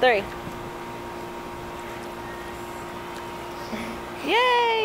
Three. Yay!